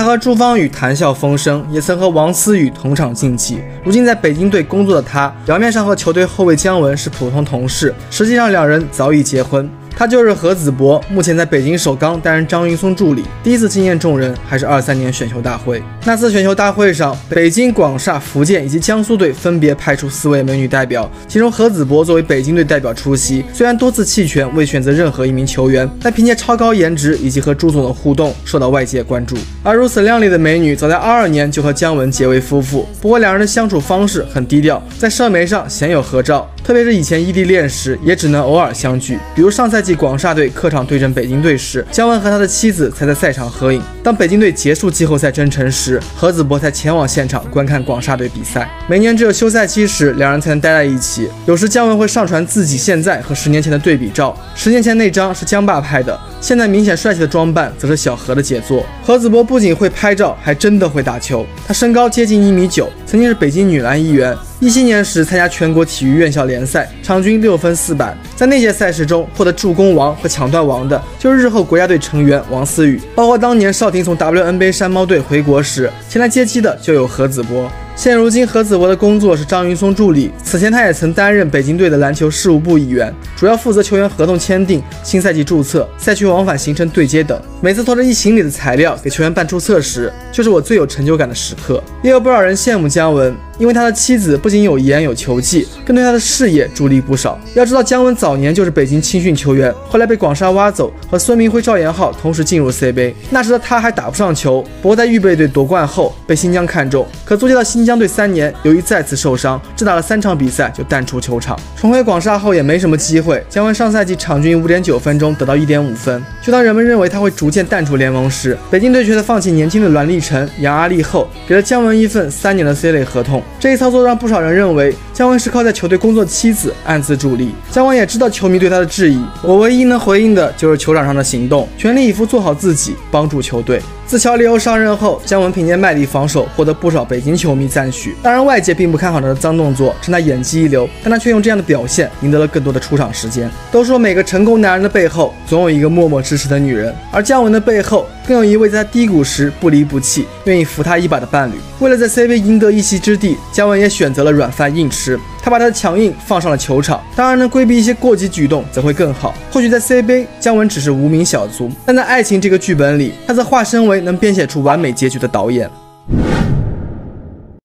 他和朱芳雨谈笑风生，也曾和王思雨同场竞技。如今在北京队工作的他，表面上和球队后卫姜文是普通同事，实际上两人早已结婚。他就是何子博，目前在北京首钢担任张云松助理。第一次惊艳众人还是二三年选秀大会。那次选秀大会上，北京、广厦、福建以及江苏队分别派出四位美女代表，其中何子博作为北京队代表出席。虽然多次弃权未选择任何一名球员，但凭借超高颜值以及和朱总的互动，受到外界关注。而如此靓丽的美女，早在二二年就和姜文结为夫妇。不过两人的相处方式很低调，在社媒上鲜有合照。特别是以前异地恋时，也只能偶尔相聚。比如上赛季广厦队客场对阵北京队时，姜文和他的妻子才在赛场合影。当北京队结束季后赛征程时，何子博才前往现场观看广厦队比赛。每年只有休赛期时，两人才能待在一起。有时姜文会上传自己现在和十年前的对比照，十年前那张是姜爸拍的，现在明显帅气的装扮则是小何的杰作。何子博不仅会拍照，还真的会打球。他身高接近一米九，曾经是北京女篮一员。一七年时参加全国体育院校联赛，场均六分四板。在那届赛事中获得助攻王和抢断王的，就是日后国家队成员王思雨。包括当年邵婷从 WNBA 山猫队回国时，前来接机的就有何子波。现如今，何子博的工作是张云松助理。此前，他也曾担任北京队的篮球事务部一员，主要负责球员合同签订、新赛季注册、赛区往返行程对接等。每次拖着一行李的材料给球员办注册时，就是我最有成就感的时刻。也有不少人羡慕姜文，因为他的妻子不仅有颜有球技，更对他的事业助力不少。要知道，姜文早年就是北京青训球员，后来被广厦挖走，和孙铭徽、赵岩昊同时进入 CBA。那时的他还打不上球，不过在预备队夺冠后被新疆看中，可租借到新新疆。队三年，由于再次受伤，只打了三场比赛就淡出球场。重回广厦后也没什么机会。姜文上赛季场均五点九分钟，得到一点五分。就当人们认为他会逐渐淡出联盟时，北京队却在放弃年轻的栾立成、杨阿丽后，给了姜文一份三年的 C 类合同。这一操作让不少人认为姜文是靠在球队工作的妻子暗自助力。姜文也知道球迷对他的质疑，我唯一能回应的就是球场上的行动，全力以赴做好自己，帮助球队。自乔里欧上任后，姜文凭借卖力防守获得不少北京球迷赞许。当然，外界并不看好他的脏动作，称他演技一流，但他却用这样的表现赢得了更多的出场时间。都说每个成功男人的背后总有一个默默支持的女人，而姜文的背后更有一位在他低谷时不离不弃、愿意扶他一把的伴侣。为了在 CBA 赢得一席之地，姜文也选择了软饭硬吃。他把他的强硬放上了球场，当然能规避一些过激举动则会更好。或许在 CBA，姜文只是无名小卒，但在爱情这个剧本里，他则化身为能编写出完美结局的导演。